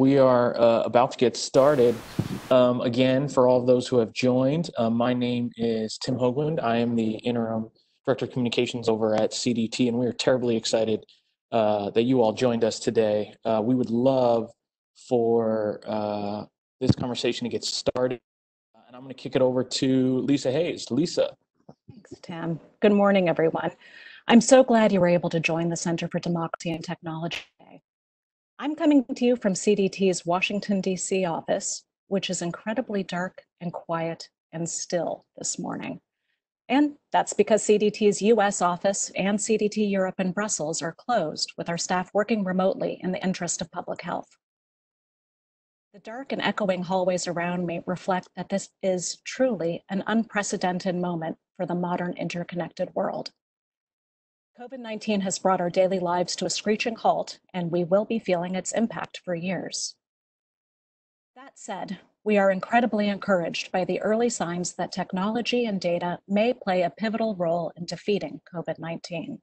we are uh, about to get started. Um, again, for all of those who have joined, uh, my name is Tim Hoagland. I am the interim director of communications over at CDT, and we are terribly excited uh, that you all joined us today. Uh, we would love for uh, this conversation to get started, and I'm going to kick it over to Lisa Hayes. Lisa. Thanks, Tim. Good morning, everyone. I'm so glad you were able to join the Center for Democracy and Technology. I'm coming to you from CDT's Washington, D.C. office, which is incredibly dark and quiet and still this morning. And that's because CDT's US office and CDT Europe and Brussels are closed, with our staff working remotely in the interest of public health. The dark and echoing hallways around me reflect that this is truly an unprecedented moment for the modern interconnected world. COVID 19 has brought our daily lives to a screeching halt, and we will be feeling its impact for years. That said, we are incredibly encouraged by the early signs that technology and data may play a pivotal role in defeating COVID 19.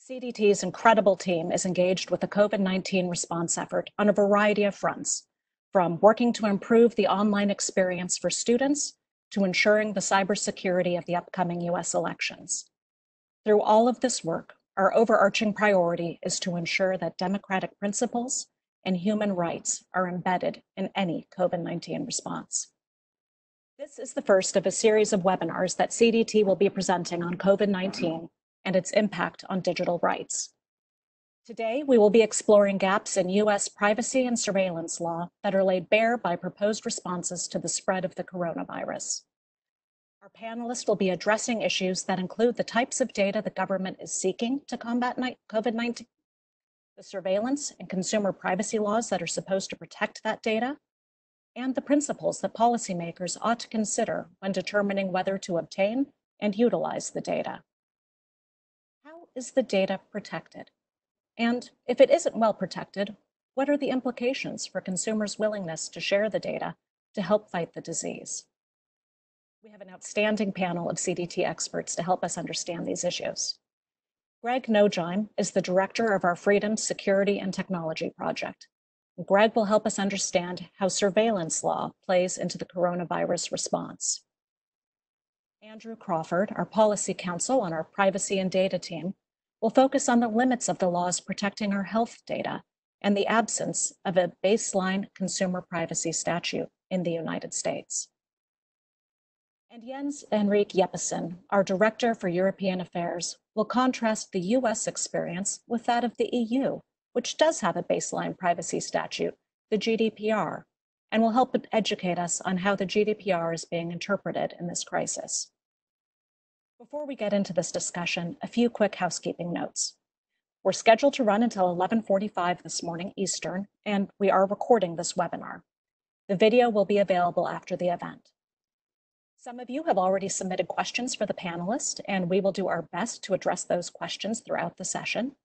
CDT's incredible team is engaged with the COVID 19 response effort on a variety of fronts, from working to improve the online experience for students to ensuring the cybersecurity of the upcoming US elections. Through all of this work, our overarching priority is to ensure that democratic principles and human rights are embedded in any COVID 19 response. This is the first of a series of webinars that CDT will be presenting on COVID 19 and its impact on digital rights. Today, we will be exploring gaps in US privacy and surveillance law that are laid bare by proposed responses to the spread of the coronavirus. Our panelists will be addressing issues that include the types of data the government is seeking to combat COVID 19, the surveillance and consumer privacy laws that are supposed to protect that data, and the principles that policymakers ought to consider when determining whether to obtain and utilize the data. How is the data protected? And if it isn't well protected, what are the implications for consumers' willingness to share the data to help fight the disease? We have an outstanding panel of CDT experts to help us understand these issues. Greg Nojeim is the director of our Freedom, Security, and Technology Project. Greg will help us understand how surveillance law plays into the coronavirus response. Andrew Crawford, our policy counsel on our privacy and data team, will focus on the limits of the laws protecting our health data and the absence of a baseline consumer privacy statute in the United States. And Jens Henrik Jeppesen, our Director for European Affairs, will contrast the US experience with that of the EU, which does have a baseline privacy statute, the GDPR, and will help educate us on how the GDPR is being interpreted in this crisis. Before we get into this discussion, a few quick housekeeping notes. We're scheduled to run until 11:45 this morning Eastern, and we are recording this webinar. The video will be available after the event. Some of you have already submitted questions for the panelists, and we will do our best to address those questions throughout the session.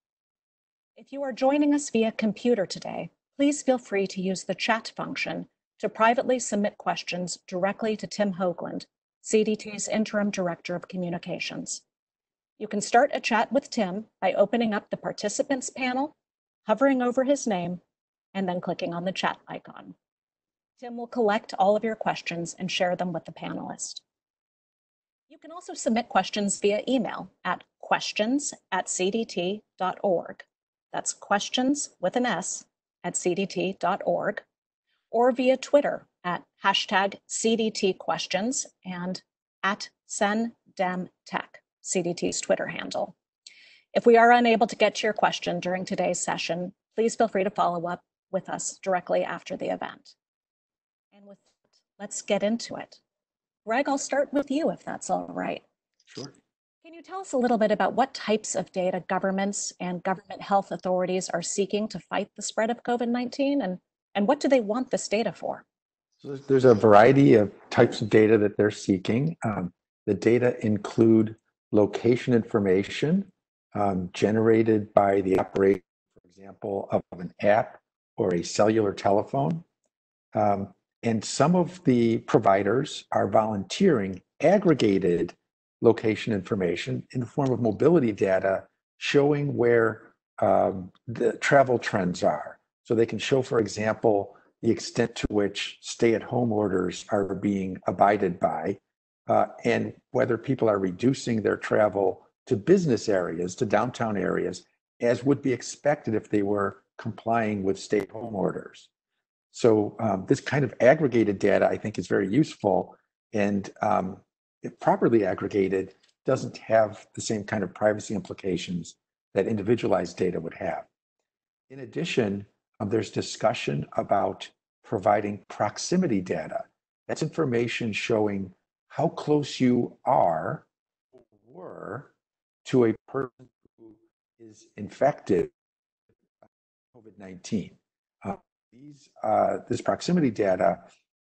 If you are joining us via computer today, please feel free to use the chat function to privately submit questions directly to Tim Hoagland, CDT's Interim Director of Communications. You can start a chat with Tim by opening up the participants panel, hovering over his name, and then clicking on the chat icon. Tim will collect all of your questions and share them with the panelists. You can also submit questions via email at questions at cdt.org. That's questions with an S at cdt.org or via Twitter at hashtag CDT questions and at CenDemTech, CDT's Twitter handle. If we are unable to get to your question during today's session, please feel free to follow up with us directly after the event. And with that, let's get into it. Greg, I'll start with you if that's all right. Sure. Can you tell us a little bit about what types of data governments and government health authorities are seeking to fight the spread of COVID 19 and, and what do they want this data for? So there's a variety of types of data that they're seeking. Um, the data include location information um, generated by the operation, for example, of an app or a cellular telephone. Um, and some of the providers are volunteering aggregated location information in the form of mobility data showing where um, the travel trends are, So they can show, for example, the extent to which stay at home orders are being abided by, uh, and whether people are reducing their travel to business areas, to downtown areas, as would be expected if they were complying with stay at home orders. So um, this kind of aggregated data, I think, is very useful, and um, if properly aggregated, doesn't have the same kind of privacy implications that individualized data would have. In addition, um, there's discussion about providing proximity data. That's information showing how close you are or were to a person who is infected with COVID-19. Uh, these, uh, this proximity data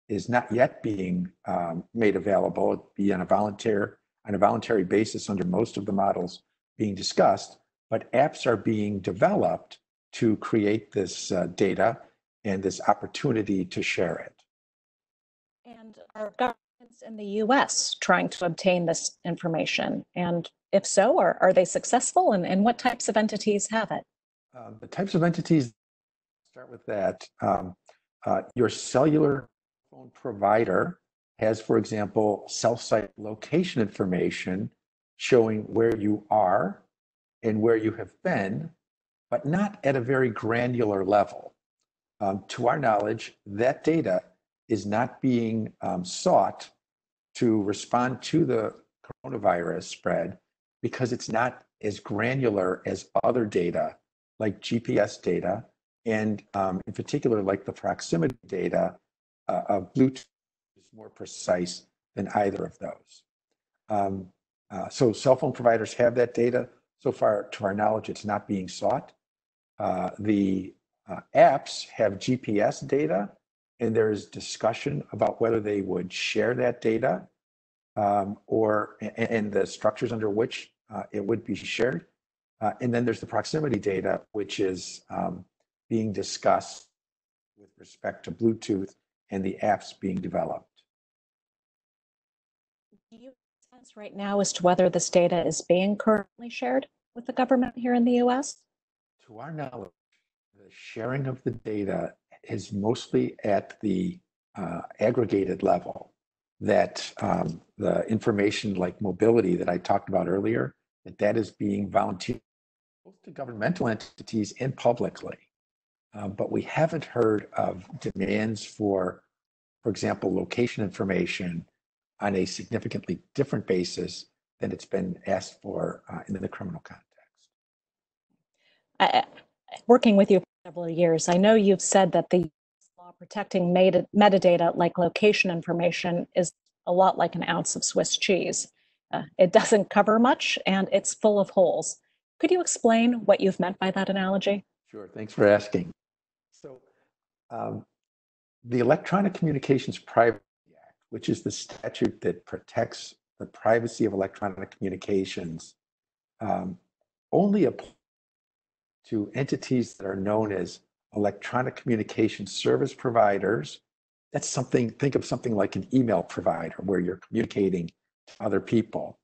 is not yet being um, made available. It'd be on a voluntary on a voluntary basis under most of the models being discussed, but apps are being developed to create this uh, data and this opportunity to share it. And are governments in the US trying to obtain this information? And if so, are, are they successful and, and what types of entities have it? Um, the types of entities, start with that. Um, uh, your cellular phone provider has, for example, cell site location information showing where you are and where you have been, but not at a very granular level. Um, to our knowledge, that data is not being um, sought to respond to the coronavirus spread because it's not as granular as other data like GPS data, and um, in particular, like the proximity data uh, of Bluetooth is more precise than either of those. Um, uh, so cell phone providers have that data. So far, to our knowledge, it's not being sought. Uh, the uh, apps have GPS data, and there's discussion about whether they would share that data um, or and, and, the structures under which uh, it would be shared. Uh, and then there's the proximity data, which is um, being discussed with respect to Bluetooth and the apps being developed. Do you have sense right now as to whether this data is being currently shared with the government here in the US? To our knowledge, the sharing of the data is mostly at the uh, aggregated level that um, the information like mobility that I talked about earlier, that that is being volunteered both to governmental entities and publicly. Um, but we haven't heard of demands for, for example, location information on a significantly different basis than it's been asked for uh, in the criminal context. I, working with you for several years, I know you've said that the law protecting meta, metadata like location information is a lot like an ounce of Swiss cheese. Uh, it doesn't cover much and it's full of holes. Could you explain what you've meant by that analogy? Sure, thanks for asking. Um, the Electronic Communications Privacy Act, which is the statute that protects the privacy of electronic communications, um, only applies to entities that are known as electronic communication service providers. That's something, think of something like an email provider where you're communicating to other people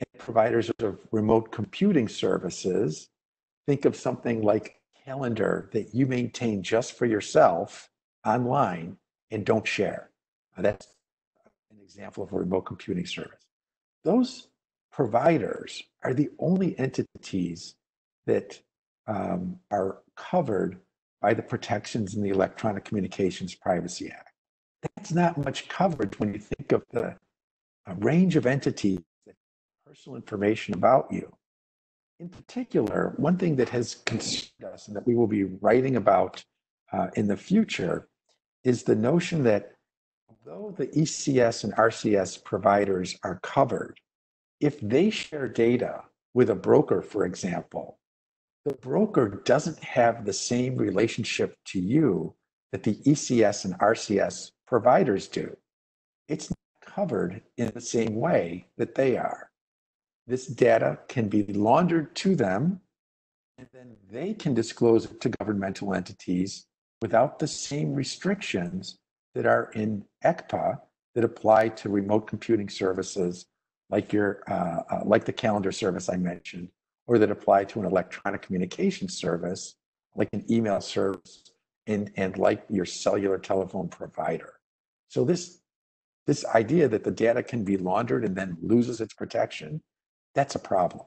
and providers of remote computing services, think of something like calendar that you maintain just for yourself online and don't share. Now, that's an example of a remote computing service. Those providers are the only entities that um, are covered by the protections in the Electronic Communications Privacy Act. That's not much coverage when you think of the range of entities that personal information about you. In particular, one thing that has concerned us and that we will be writing about uh, in the future is the notion that though the ECS and RCS providers are covered, if they share data with a broker, for example, the broker doesn't have the same relationship to you that the ECS and RCS providers do. It's not covered in the same way that they are this data can be laundered to them, and then they can disclose it to governmental entities without the same restrictions that are in ECPA that apply to remote computing services like your uh, uh, like the calendar service I mentioned, or that apply to an electronic communication service like an email service and, and like your cellular telephone provider. So this, this idea that the data can be laundered and then loses its protection, that's a problem.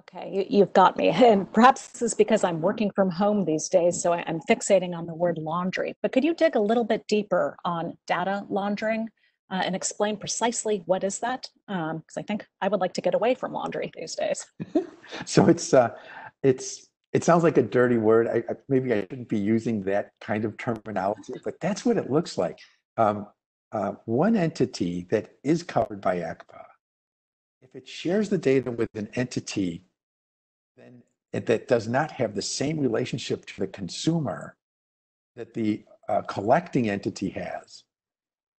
Okay, you, have got me. And perhaps this is because I'm working from home these days, so I'm fixating on the word laundry. But could you dig a little bit deeper on data laundering uh, and explain precisely what is that? Because um, I think I would like to get away from laundry these days. so it's uh, it's it sounds like a dirty word. I, I, maybe I shouldn't be using that kind of terminology, but that's what it looks like. Um, uh, one entity that is covered by ECPA, if it shares the data with an entity then that does not have the same relationship to the consumer that the uh, collecting entity has,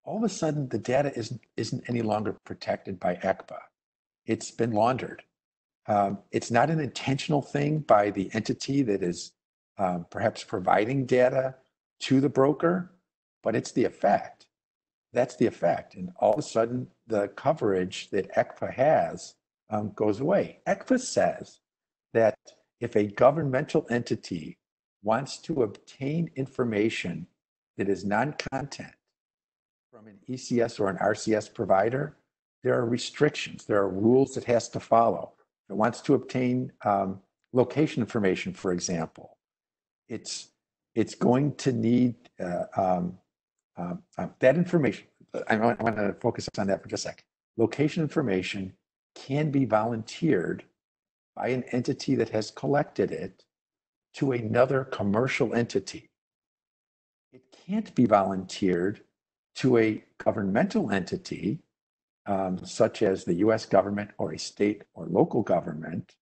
all of a sudden the data isn't, isn't any longer protected by ECPA. It's been laundered. Um, it's not an intentional thing by the entity that is um, perhaps providing data to the broker, but it's the effect. That's the effect. And all of a sudden, the coverage that ECPA has um, goes away. ECPA says that if a governmental entity wants to obtain information that is non-content from an ECS or an RCS provider, there are restrictions, there are rules it has to follow. If it wants to obtain um, location information, for example, it's it's going to need uh, um, uh, uh, that information. I want, I want to focus on that for just a second. Location information can be volunteered by an entity that has collected it to another commercial entity. It can't be volunteered to a governmental entity, um, such as the US government or a state or local government.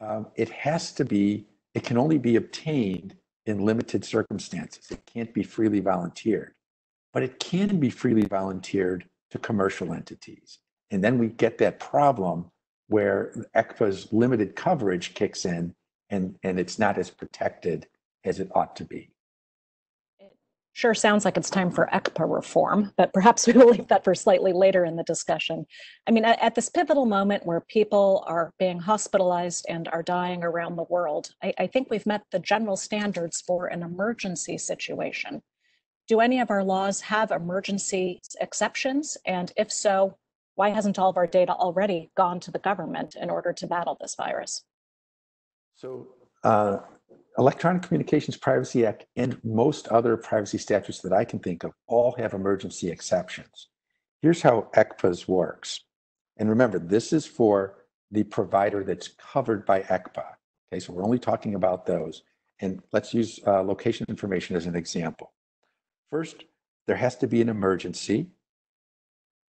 Um, it has to be, it can only be obtained in limited circumstances. It can't be freely volunteered, but it can be freely volunteered to commercial entities. And then we get that problem where ECPA's limited coverage kicks in and, and it's not as protected as it ought to be. Sure sounds like it's time for ECPA reform, but perhaps we will leave that for slightly later in the discussion. I mean, at, at this pivotal moment where people are being hospitalized and are dying around the world, I, I think we've met the general standards for an emergency situation. Do any of our laws have emergency exceptions? And if so, why hasn't all of our data already gone to the government in order to battle this virus? So, uh, Electronic Communications Privacy Act and most other privacy statutes that I can think of all have emergency exceptions. Here's how ECPA's works. And remember, this is for the provider that's covered by ECPA. Okay, so we're only talking about those. And let's use uh, location information as an example. First, there has to be an emergency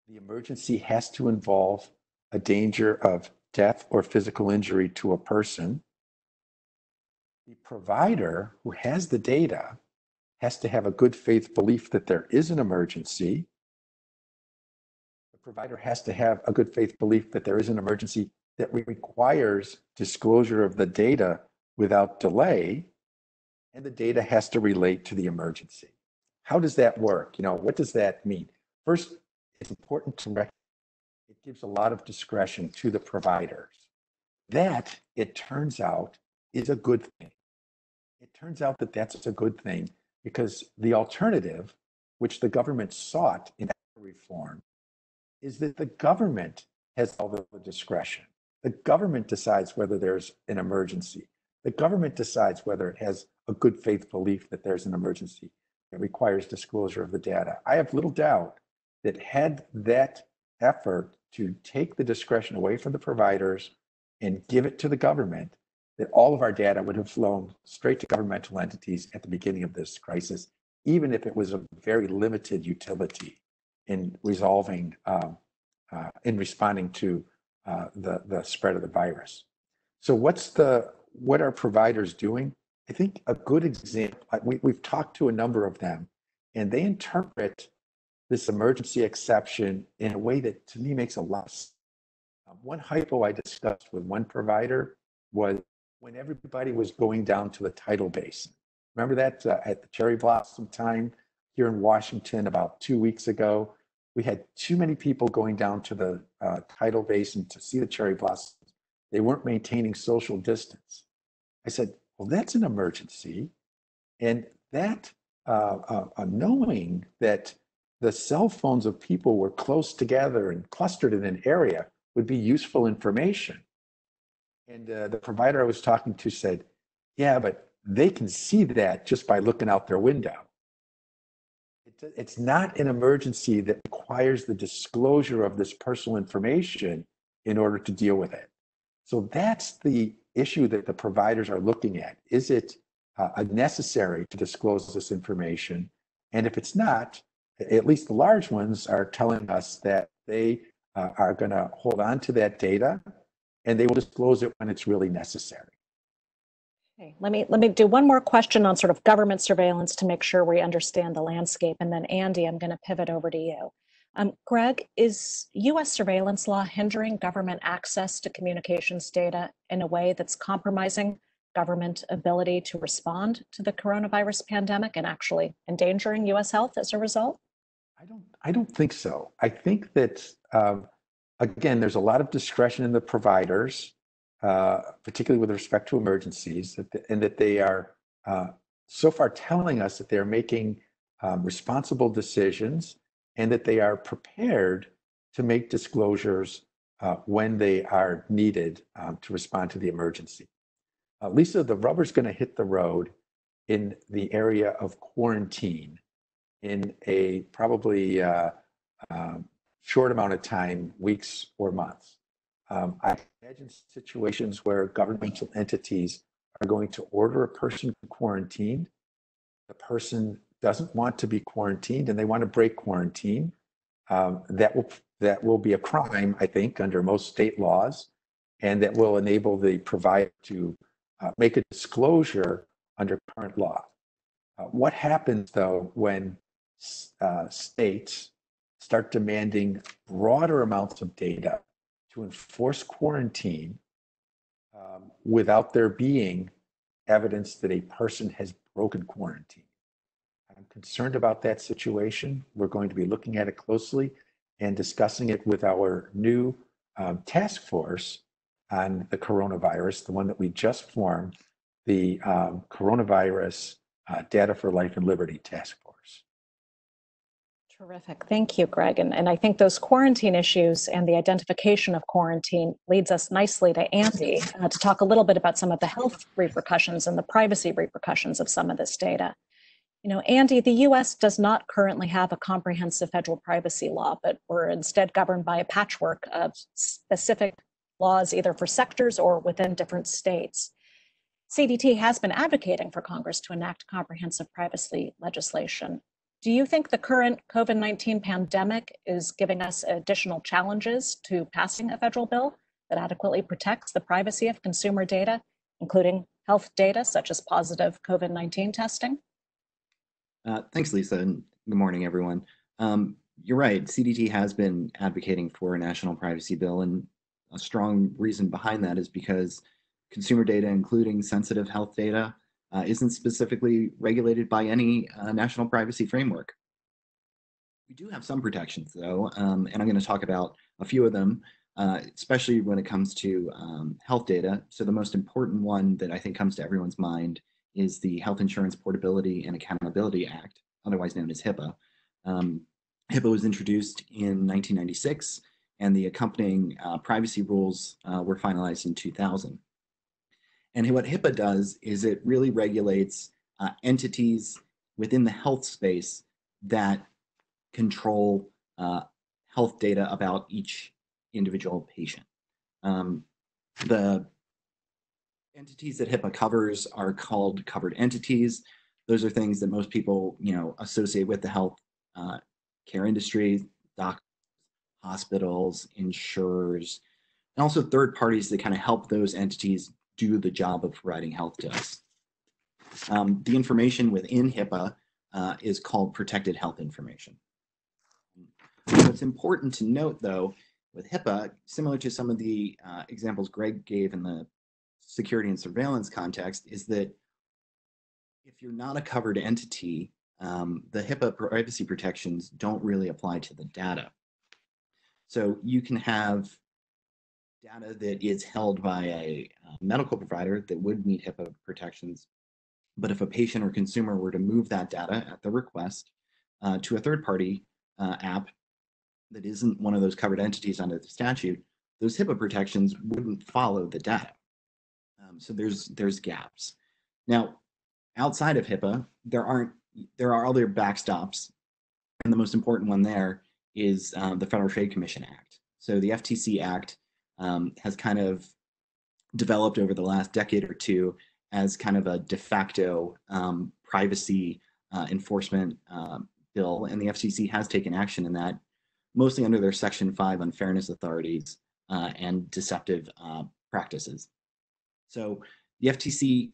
the emergency has to involve a danger of death or physical injury to a person. The provider who has the data has to have a good faith belief that there is an emergency. The provider has to have a good faith belief that there is an emergency that requires disclosure of the data without delay, and the data has to relate to the emergency. How does that work? You know, what does that mean? First, it's important to recognize it gives a lot of discretion to the providers. That, it turns out, is a good thing. It turns out that that's a good thing because the alternative, which the government sought in reform, is that the government has all the discretion. The government decides whether there's an emergency. The government decides whether it has a good faith belief that there's an emergency. It requires disclosure of the data. I have little doubt that had that effort to take the discretion away from the providers and give it to the government, that all of our data would have flown straight to governmental entities at the beginning of this crisis, even if it was a very limited utility in resolving, um, uh, in responding to uh, the, the spread of the virus. So what's the, what are providers doing? I think a good example, we, we've talked to a number of them and they interpret this emergency exception in a way that to me makes a sense. Um, one hypo I discussed with one provider was when everybody was going down to the tidal basin. Remember that uh, at the cherry blossom time here in Washington about two weeks ago? We had too many people going down to the uh, tidal basin to see the cherry blossoms. They weren't maintaining social distance. I said, well, that's an emergency. And that uh, uh, uh, knowing that the cell phones of people were close together and clustered in an area would be useful information. And uh, the provider I was talking to said, yeah, but they can see that just by looking out their window. It's not an emergency that requires the disclosure of this personal information in order to deal with it. So that's the issue that the providers are looking at. Is it uh, necessary to disclose this information? And if it's not, at least the large ones are telling us that they uh, are going to hold on to that data and they will disclose it when it's really necessary. Okay, let me let me do one more question on sort of government surveillance to make sure we understand the landscape, and then Andy, I'm going to pivot over to you. Um, Greg, is U.S. surveillance law hindering government access to communications data in a way that's compromising government ability to respond to the coronavirus pandemic and actually endangering U.S. health as a result? I don't. I don't think so. I think that um, again, there's a lot of discretion in the providers, uh, particularly with respect to emergencies, that the, and that they are uh, so far telling us that they're making um, responsible decisions and that they are prepared to make disclosures uh, when they are needed um, to respond to the emergency. Uh, Lisa, the rubber's going to hit the road in the area of quarantine in a probably uh, um, short amount of time, weeks or months. Um, I imagine situations where governmental entities are going to order a person quarantined. The person doesn't want to be quarantined and they want to break quarantine. Um, that will that will be a crime, I think, under most state laws, and that will enable the provider to uh, make a disclosure under current law. Uh, what happens though when uh, states start demanding broader amounts of data to enforce quarantine um, without there being evidence that a person has broken quarantine. Concerned about that situation. We're going to be looking at it closely and discussing it with our new um, task force on the coronavirus, the one that we just formed, the um, Coronavirus uh, Data for Life and Liberty Task Force. Terrific. Thank you, Greg. And, and I think those quarantine issues and the identification of quarantine leads us nicely to Andy uh, to talk a little bit about some of the health repercussions and the privacy repercussions of some of this data. You know, Andy, the US does not currently have a comprehensive federal privacy law, but we're instead governed by a patchwork of specific laws, either for sectors or within different states. CDT has been advocating for Congress to enact comprehensive privacy legislation. Do you think the current COVID 19 pandemic is giving us additional challenges to passing a federal bill that adequately protects the privacy of consumer data, including health data such as positive COVID 19 testing? Uh, thanks, Lisa, and good morning, everyone. Um, you're right, CDT has been advocating for a national privacy bill, and a strong reason behind that is because consumer data, including sensitive health data, uh, isn't specifically regulated by any uh, national privacy framework. We do have some protections though, um, and I'm going to talk about a few of them, uh, especially when it comes to um, health data. So the most important one that I think comes to everyone's mind is the Health Insurance Portability and Accountability Act, otherwise known as HIPAA. Um, HIPAA was introduced in 1996, and the accompanying uh, privacy rules uh, were finalized in 2000. And what HIPAA does is it really regulates uh, entities within the health space that control uh, health data about each individual patient. Um, the entities that HIPAA covers are called covered entities. Those are things that most people, you know, associate with the health uh, care industry, doctors, hospitals, insurers, and also third parties that kind of help those entities do the job of providing health to us. Um, the information within HIPAA uh, is called protected health information. What's important to note though, with HIPAA, similar to some of the uh, examples Greg gave in the security and surveillance context, is that if you're not a covered entity, um, the HIPAA privacy protections don't really apply to the data. So you can have data that is held by a uh, medical provider that would meet HIPAA protections, But if a patient or consumer were to move that data at the request uh, to a third party uh, app that isn't one of those covered entities under the statute, those HIPAA protections wouldn't follow the data. Um, so there's there's gaps. Now, outside of HIPAA, there aren't there are other backstops, and the most important one there is uh, the Federal Trade Commission Act. So the FTC Act um, has kind of developed over the last decade or two as kind of a de facto um, privacy uh, enforcement uh, bill, and the FCC has taken action in that, mostly under their Section 5 unfairness authorities uh, and deceptive uh, practices. So the FTC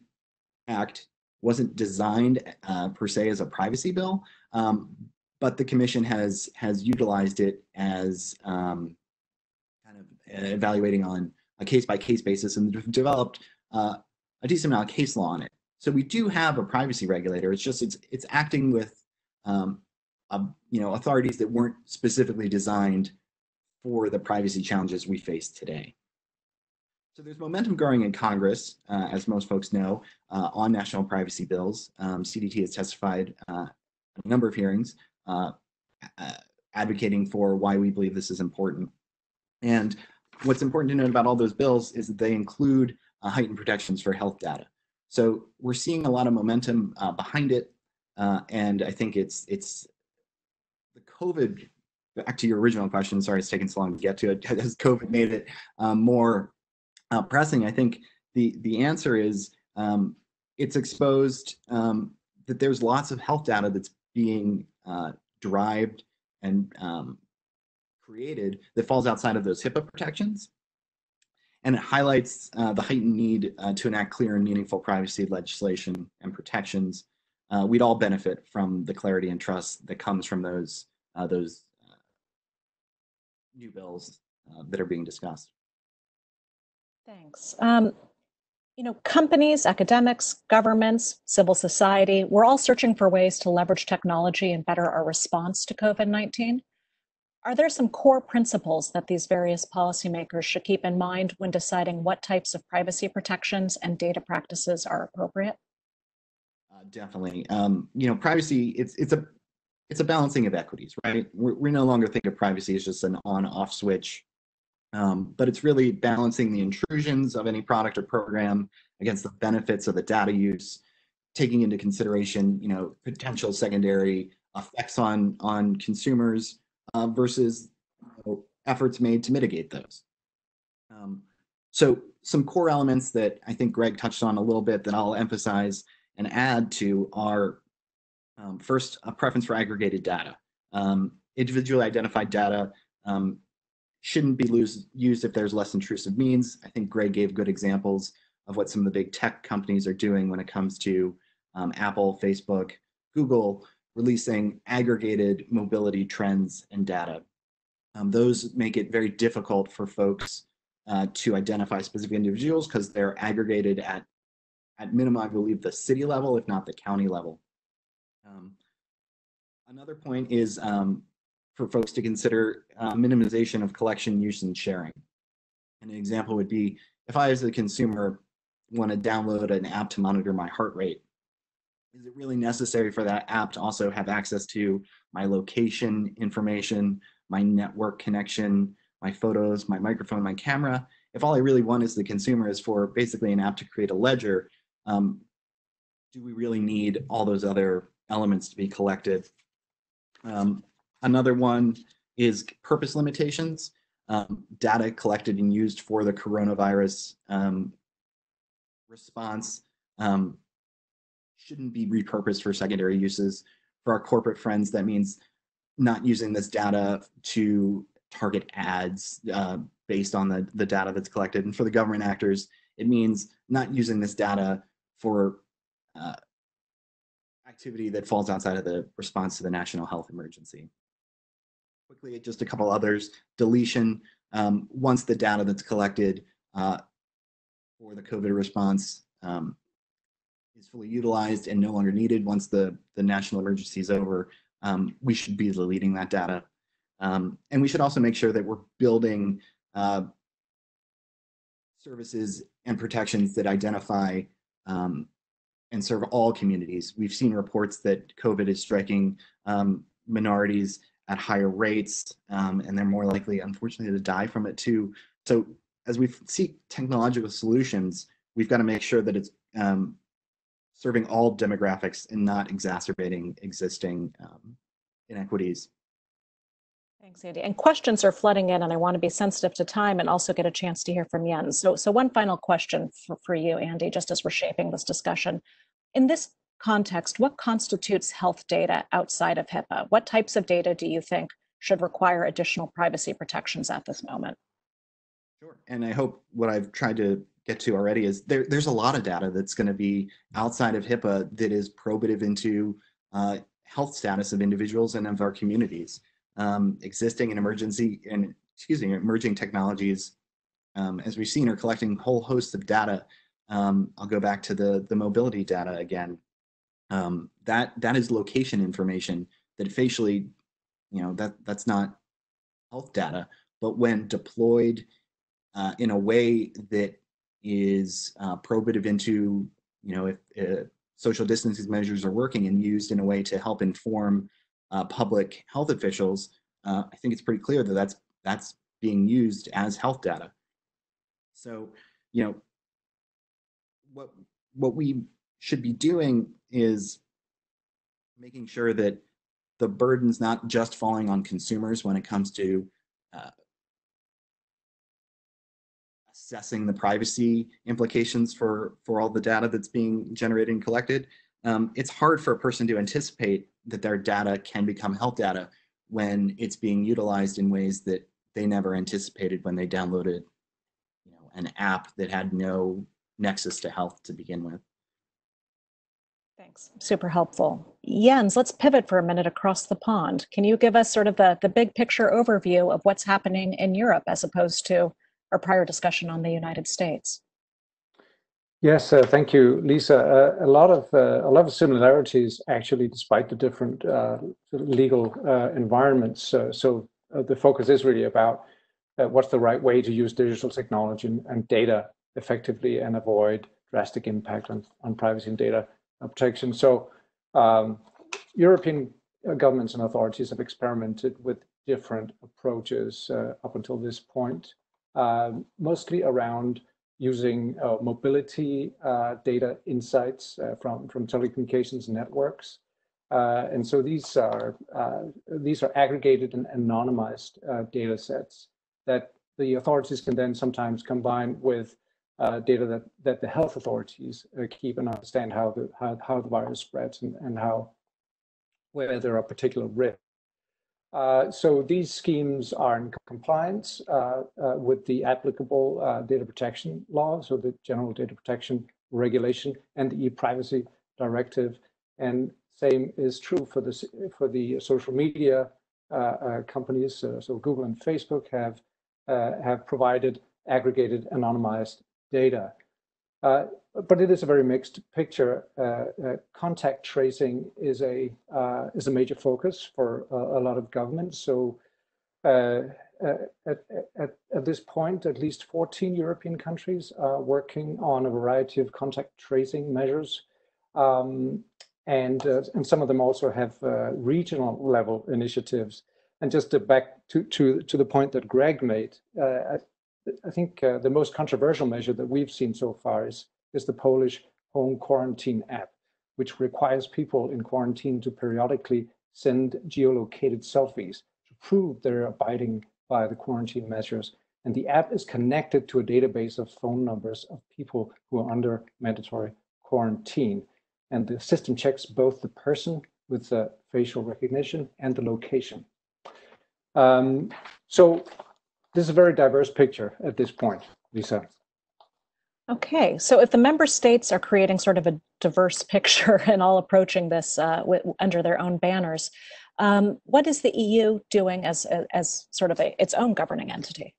Act wasn't designed uh, per se as a privacy bill, um, but the commission has has utilized it as um, kind of evaluating on a case by case basis and developed uh, a decent amount of case law on it. So we do have a privacy regulator. It's just it's it's acting with um, a, you know authorities that weren't specifically designed for the privacy challenges we face today. So there's momentum growing in Congress, uh, as most folks know, uh, on national privacy bills. Um, CDT has testified uh, a number of hearings uh, advocating for why we believe this is important. And what's important to note about all those bills is that they include uh, heightened protections for health data. So we're seeing a lot of momentum uh, behind it, uh, and I think it's it's the COVID. Back to your original question. Sorry, it's taken so long to get to it. Has COVID made it more uh, pressing? I think the the answer is um, it's exposed um, that there's lots of health data that's being uh, derived and um, created that falls outside of those HIPAA protections. And it highlights uh, the heightened need uh, to enact clear and meaningful privacy legislation and protections. Uh, we'd all benefit from the clarity and trust that comes from those, uh, those new bills that are being discussed. Thanks. Um, you know, companies, academics, governments, civil society, we're all searching for ways to leverage technology and better our response to COVID 19. Are there some core principles that these various policymakers should keep in mind when deciding what types of privacy protections and data practices are appropriate? Uh, definitely. Um, you know, privacy, it's, it's, a, it's a balancing of equities, right? We're, we no longer think of privacy as just an on off switch, um, but it's really balancing the intrusions of any product or program against the benefits of the data use, taking into consideration, you know, potential secondary effects on, on consumers uh, versus you know, efforts made to mitigate those. Um, so some core elements that I think Greg touched on a little bit that I'll emphasize and add to are um, first a preference for aggregated data. Um, individually identified data um, shouldn't be lose, used if there's less intrusive means. I think Greg gave good examples of what some of the big tech companies are doing when it comes to um, Apple, Facebook, Google, releasing aggregated mobility trends and data. Um, those make it very difficult for folks uh, to identify specific individuals because they're aggregated at, at minimum, I believe, the city level, if not the county level. Um, another point is um, for folks to consider uh, minimization of collection, use, and sharing. And an example would be if I, as a consumer, want to download an app to monitor my heart rate, is it really necessary for that app to also have access to my location information, my network connection, my photos, my microphone, my camera? If all I really want as the consumer is for basically an app to create a ledger, um, do we really need all those other elements to be collected? Um, another one is purpose limitations. Um, data collected and used for the coronavirus um, response um, shouldn't be repurposed for secondary uses. For our corporate friends, that means not using this data to target ads uh, based on the, the data that's collected. And for the government actors, it means not using this data for uh, activity that falls outside of the response to the national health emergency. Quickly, at just a couple others. Deletion, um, once the data that's collected uh, for the COVID response um, is fully utilized and no longer needed once the, the national emergency is over, um, we should be deleting that data. Um, and we should also make sure that we're building uh, services and protections that identify um, and serve all communities. We've seen reports that COVID is striking um, minorities at higher rates, um, and they're more likely, unfortunately, to die from it too. So as we seek technological solutions, we've got to make sure that it's um, serving all demographics and not exacerbating existing um, inequities. Thanks, Andy. And questions are flooding in, and I want to be sensitive to time and also get a chance to hear from Jens. So, so one final question for, for you, Andy, just as we're shaping this discussion. In this context, what constitutes health data outside of HIPAA? What types of data do you think should require additional privacy protections at this moment? Sure. And I hope what I've tried to get to already is there, there's a lot of data that's going to be outside of HIPAA that is probative into uh, health status of individuals and of our communities um, existing and emergency and excuse me, emerging technologies, um, as we've seen, are collecting whole hosts of data. Um, I'll go back to the the mobility data again. Um, that that is location information that facially, you know, that that's not health data, but when deployed uh, in a way that is uh, probative into, you know, if social distancing measures are working and used in a way to help inform uh, public health officials, uh, I think it's pretty clear that that's that's being used as health data. So, you know, what what we should be doing is making sure that the burden's not just falling on consumers when it comes to uh, assessing the privacy implications for for all the data that's being generated and collected. Um, it's hard for a person to anticipate that their data can become health data when it's being utilized in ways that they never anticipated when they downloaded you know, an app that had no nexus to health to begin with. Thanks. Super helpful. Jens, let's pivot for a minute across the pond. Can you give us sort of the, the big picture overview of what's happening in Europe as opposed to our prior discussion on the United States? Yes, uh, thank you, Lisa. Uh, a lot of uh, a lot of similarities, actually, despite the different uh, legal uh, environments. Uh, so the focus is really about what's the right way to use digital technology and, and, data effectively and avoid drastic impact on, on privacy and data protection. So um, European governments and authorities have experimented with different approaches up until this point, mostly around using uh, mobility uh, data insights uh, from, from telecommunications networks. Uh, and so these are, uh, these are aggregated and anonymized uh, data sets that the authorities can then sometimes combine with data that, that the health authorities keep and understand how the, how, how the virus spreads and, and how, where there are particular risks. Uh, so these schemes are in compliance uh, uh, with the applicable uh, data protection law, so the General Data Protection Regulation and the e-privacy directive. And same is true for the for the social media uh, uh, companies. so Google and Facebook have have provided aggregated anonymized data. Uh, but it is a very mixed picture. Uh, uh, contact tracing is a uh, is a major focus for a lot of governments. So uh, at, at, at this point, at least 14 European countries are working on a variety of contact tracing measures. Um, and, and some of them also have regional level initiatives. And just to back to, to, to the point that Greg made, I, think uh, the most controversial measure that we've seen so far is, is the Polish home quarantine app, which requires people in quarantine to periodically send geolocated selfies to prove they're abiding by the quarantine measures. And the app is connected to a database of phone numbers of people who are under mandatory quarantine. And the system checks both the person with the facial recognition and the location. Um, so this is a very diverse picture at this point, Lisa. Okay, so if the member states are creating sort of a diverse picture and all approaching this uh, under their own banners, um, what is the EU doing as, as sort of a, its own governing entity?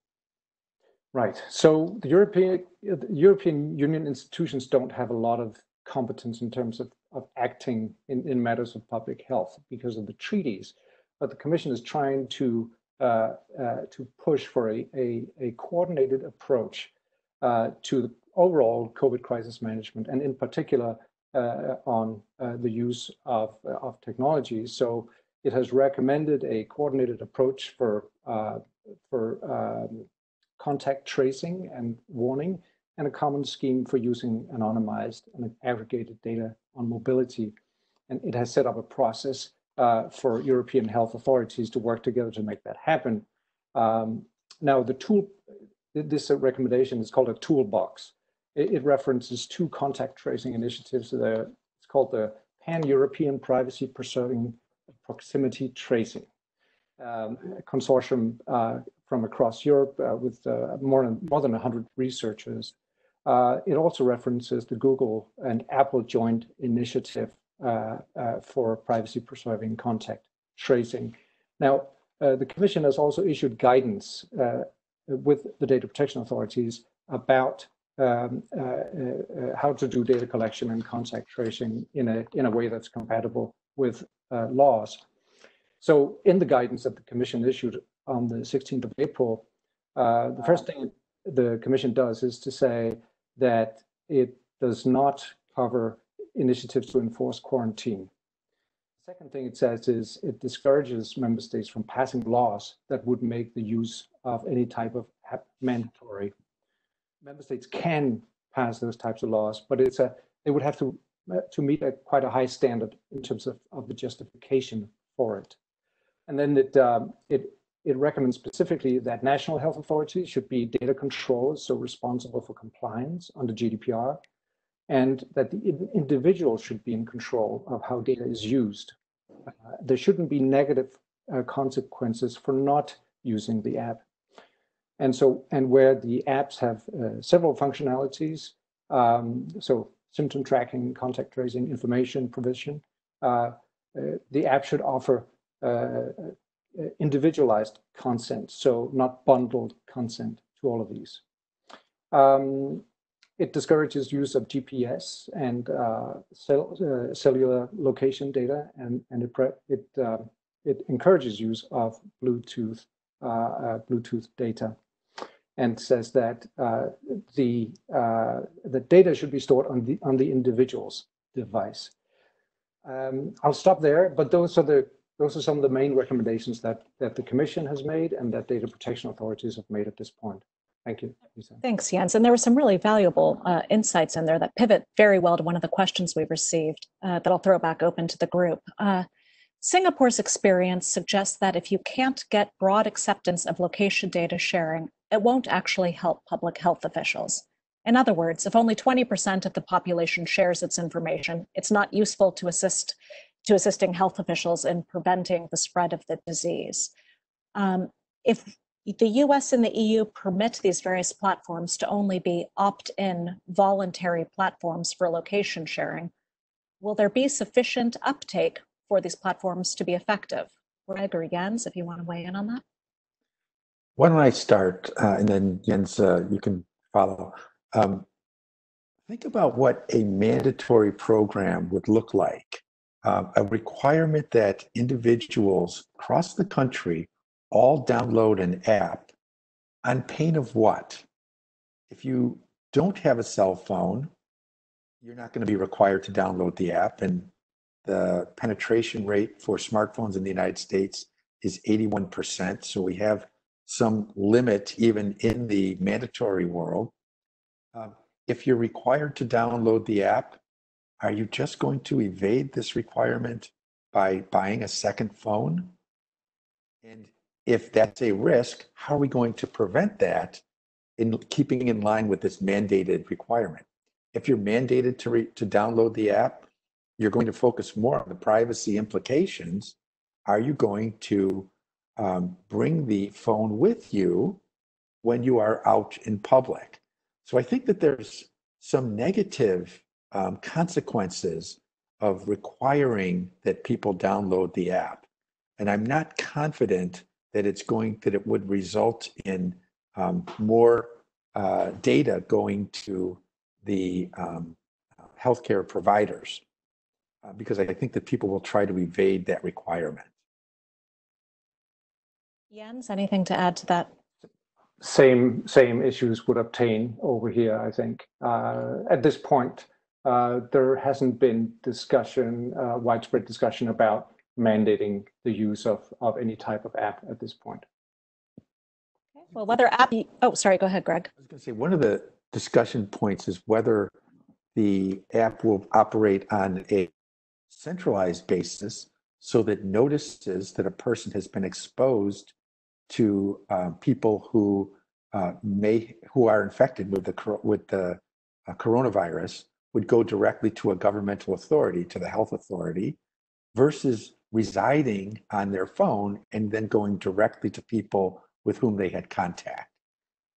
Right. So the European the European Union institutions don't have a lot of competence in terms of, of acting in, in matters of public health because of the treaties. But the Commission is trying to to push for a, a, a coordinated approach uh, to the overall COVID crisis management, and in particular, uh, on uh, the use of, of technology. So it has recommended a coordinated approach for, uh, for um, contact tracing and warning, and a common scheme for using anonymized and aggregated data on mobility. And it has set up a process uh, for European health authorities to work together to make that happen. Um, now, the tool, this recommendation is called a toolbox. It, it references two contact tracing initiatives. The, it's called the Pan-European Privacy Preserving Proximity Tracing um, consortium uh, from across Europe uh, with uh, more than more than 100 researchers. Uh, it also references the Google and Apple joint initiative uh, uh, Uh, uh, for privacy preserving contact tracing. Now, uh, the Commission has also issued guidance with the data protection authorities about um, how to do data collection and contact tracing in a in a way that's compatible with laws. So in the guidance that the Commission issued on the 16th of April, uh, the first thing the Commission does is to say that it does not cover initiatives to enforce quarantine. The second thing it says is it discourages member states from passing laws that would make the use of any type of mandatory. Member states can pass those types of laws, but it's a they would have to to meet a quite a high standard in terms of, of the justification for it. And then it um, it it recommends specifically that national health authorities should be data controllers, so responsible for compliance under GDPR, and that the individual should be in control of how data is used. Uh, there shouldn't be negative uh, consequences for not using the app. And so, and where the apps have uh, several functionalities, um, so symptom tracking, contact tracing, information provision, uh, uh, the app should offer uh, individualized consent, so not bundled consent to all of these. Um, it discourages use of GPS and uh, cell, uh, cellular location data, and, and it, it, uh, it encourages use of Bluetooth, Bluetooth data and says that the, the data should be stored on the, on the individual's device. Um, I'll stop there, but those are the those are some of the main recommendations that, that the Commission has made and that data protection authorities have made at this point. Thank you, Thanks, Jens. And there were some really valuable uh, insights in there that pivot very well to one of the questions we received uh, that I'll throw back open to the group. Uh, Singapore's experience suggests that if you can't get broad acceptance of location data sharing, it won't actually help public health officials. In other words, if only 20% of the population shares its information, it's not useful to assist to assisting health officials in preventing the spread of the disease. Um, if the US and the EU permit these various platforms to only be opt in voluntary platforms for location sharing, will there be sufficient uptake for these platforms to be effective? Greg or Jens, if you want to weigh in on that. Why don't I start uh, and then Jens, uh, you can follow. Um, think about what a mandatory program would look like uh, a requirement that individuals across the country all download an app on pain of what? If you don't have a cell phone, you're not going to be required to download the app. And the penetration rate for smartphones in the United States is 81%. So we have some limit even in the mandatory world. Uh, if you're required to download the app, are you just going to evade this requirement by buying a second phone? And if that's a risk, how are we going to prevent that in keeping in line with this mandated requirement? If you're mandated to, re- to download the app, you're going to focus more on the privacy implications. Are you going to um, bring the phone with you when you are out in public? So I think that there's some negative um, consequences of requiring that people download the app. And I'm not confident that it's going that it would result in um, more uh, data going to the um, healthcare providers uh, because I think that people will try to evade that requirement. Jens, anything to add to that? Same same issues would obtain over here. I think uh, at this point uh, there hasn't been discussion, uh, widespread discussion about mandating the use of, of any type of app at this point. Okay. Well, whether app, oh, sorry, go ahead, Greg. I was going to say one of the discussion points is whether the app will operate on a centralized basis so that notices that a person has been exposed to uh, people who uh, may who are infected with the with the uh, coronavirus would go directly to a governmental authority, to the health authority, versus residing on their phone and then going directly to people with whom they had contact.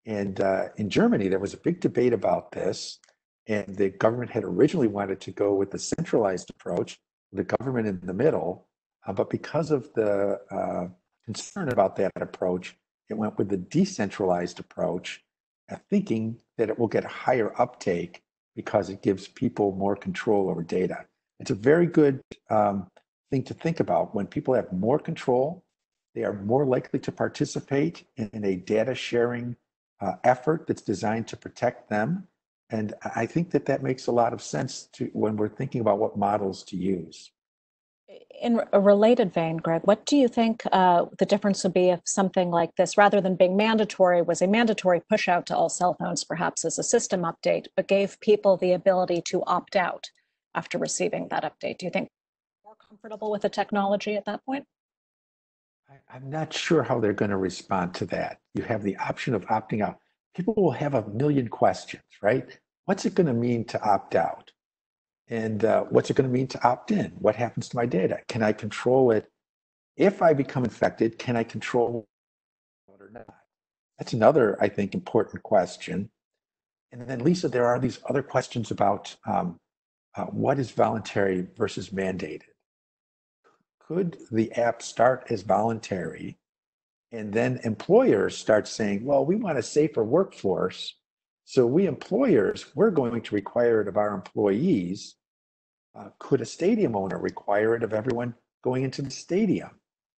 And uh, in Germany, there was a big debate about this. And the government had originally wanted to go with the centralized approach, the government in the middle. Uh, but because of the uh, concern about that approach, it went with the decentralized approach, uh, thinking that it will get a higher uptake because it gives people more control over data. It's a very good um, thing to think about. When people have more control, they are more likely to participate in a data sharing uh, effort that's designed to protect them. And I think that that makes a lot of sense to when we're thinking about what models to use. In a related vein, Greg, what do you think uh, the difference would be if something like this, rather than being mandatory, was a mandatory push out to all cell phones, perhaps as a system update, but gave people the ability to opt out after receiving that update? Do you think comfortable with the technology at that point? I, am not sure how they're going to respond to that. You have the option of opting out. People will have a million questions, right? What's it going to mean to opt out? And uh, what's it going to mean to opt in? What happens to my data? Can I control it? If I become infected, can I control it or not? That's another, I think, important question. And then, Lisa, there are these other questions about um, uh, what is voluntary versus mandated could the app start as voluntary and then employers start saying well we want a safer workforce so we employers we're going to require it of our employees uh, could a stadium owner require it of everyone going into the stadium?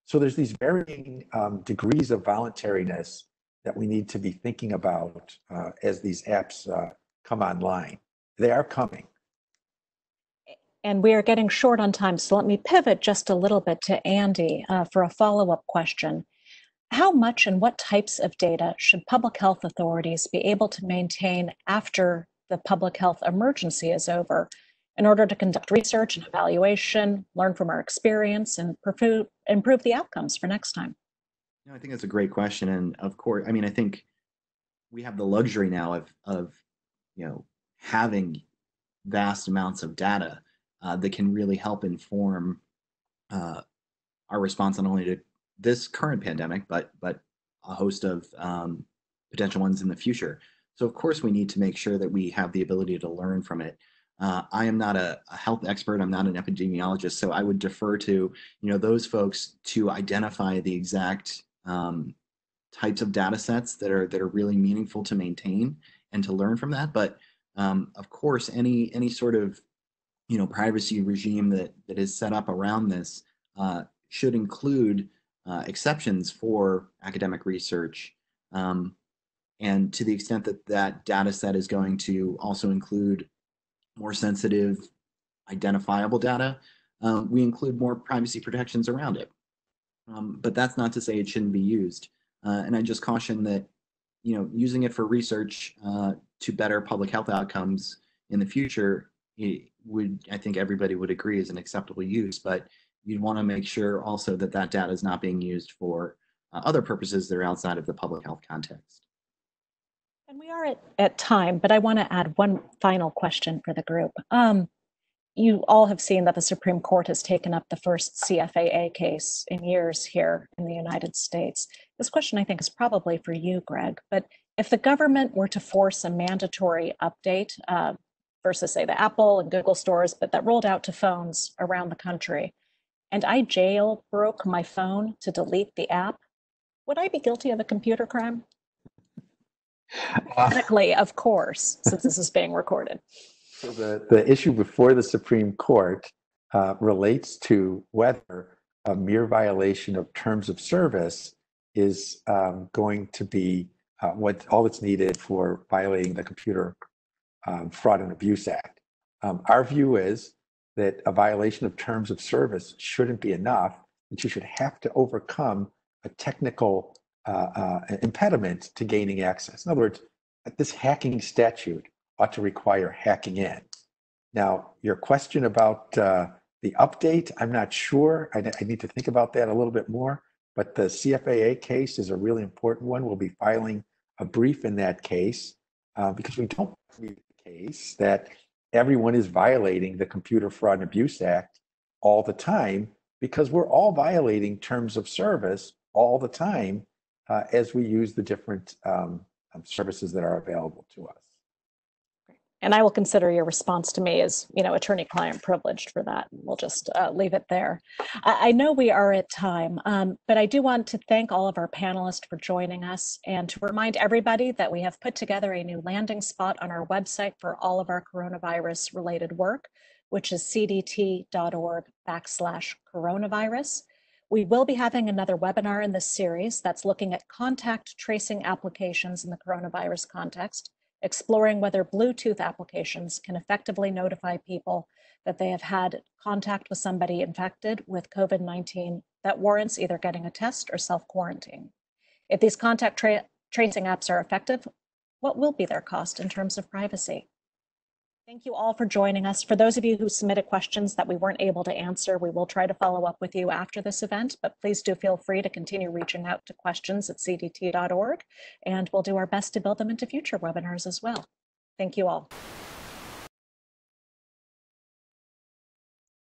So there's these varying um, degrees of voluntariness that we need to be thinking about uh, as these apps uh, come online. They are coming and we are getting short on time, so let me pivot just a little bit to Andy uh, for a follow up question. How much and what types of data should public health authorities be able to maintain after the public health emergency is over in order to conduct research and evaluation, learn from our experience, and improve the outcomes for next time? I think that's a great question. And of course, I mean, I think we have the luxury now of, of you know, having vast amounts of data uh, that can really help inform uh, our response not only to this current pandemic, but but a host of um, potential ones in the future. So of course we need to make sure that we have the ability to learn from it. Uh, I am not a, a, health expert. I'm not an epidemiologist, so I would defer to you know those folks to identify the exact um, types of data sets that are that are really meaningful to maintain and to learn from that. But um, of course, any any sort of you know privacy regime that that is set up around this uh, should include uh, exceptions for academic research. Um, and to the extent that that data set is going to also include more sensitive identifiable data um, we include more privacy protections around it. Um, but that's not to say it shouldn't be used. Uh, and i just caution that you know using it for research uh, to better public health outcomes in the future would I think everybody would agree is an acceptable use, but you'd want to make sure also that that data is not being used for uh, other purposes that are outside of the public health context. And we are at, at time, but I want to add one final question for the group. Um, you all have seen that the Supreme Court has taken up the first CFAA case in years here in the United States. This question, I think, is probably for you, Greg. But if the government were to force a mandatory update uh, versus say the Apple and Google stores, but that rolled out to phones around the country. And I jailbroke my phone to delete the app. Would I be guilty of a computer crime? Uh, Technically, of course, since this is being recorded. So the, the issue before the Supreme Court uh, relates to whether a mere violation of terms of service is um, going to be uh, what all that's needed for violating the Computer um, Fraud and Abuse Act. Um, our view is that a violation of terms of service shouldn't be enough, that you should have to overcome a technical uh, uh, impediment to gaining access. In other words, this hacking statute ought to require hacking in. Now, your question about uh, the update, I'm not sure. I, I, need to think about that a little bit more. But the CFAA case is a really important one. We'll be filing a brief in that case uh, because we don't case that everyone is violating the Computer Fraud and Abuse Act all the time because we're all violating terms of service all the time uh, as we use the different um, um services that are available to us. And I will consider your response to me as, you know, attorney-client privileged for that. We'll just uh, leave it there. I, I, know we are at time, um, but I do want to thank all of our panelists for joining us and to remind everybody that we have put together a new landing spot on our website for all of our coronavirus-related work, which is cdt.org backslash coronavirus. We will be having another webinar in this series that's looking at contact tracing applications in the coronavirus context exploring whether Bluetooth applications can effectively notify people that they have had contact with somebody infected with COVID 19 that warrants either getting a test or self quarantine. If these contact tra tracing apps are effective, what will be their cost in terms of privacy? Thank you all for joining us. For those of you who submitted questions that we weren't able to answer, we will try to follow up with you after this event, but please do feel free to continue reaching out to questions at cdt.org, and we'll do our best to build them into future webinars as well. Thank you all.